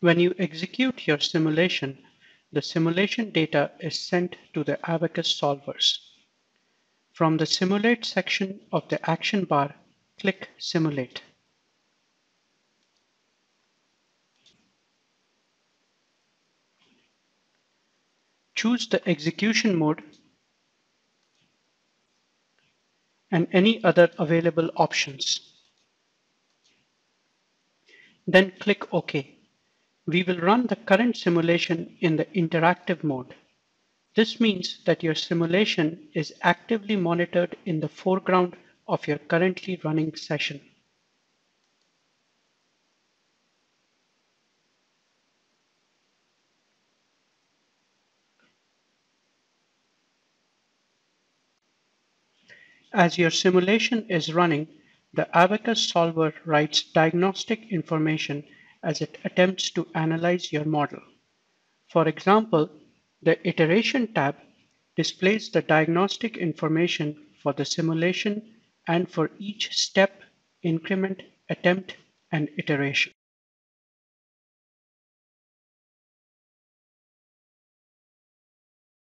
When you execute your simulation, the simulation data is sent to the Abaqus solvers. From the Simulate section of the action bar, click Simulate. Choose the execution mode and any other available options. Then click OK. We will run the current simulation in the interactive mode. This means that your simulation is actively monitored in the foreground of your currently running session. As your simulation is running, the Abaqus solver writes diagnostic information as it attempts to analyze your model. For example, the Iteration tab displays the diagnostic information for the simulation and for each step, increment, attempt, and iteration.